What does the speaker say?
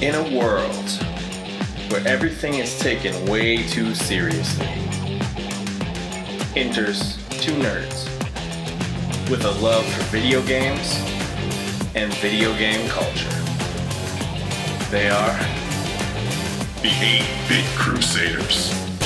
In a world where everything is taken way too seriously, enters two nerds with a love for video games and video game culture. They are The 8 Bit Crusaders.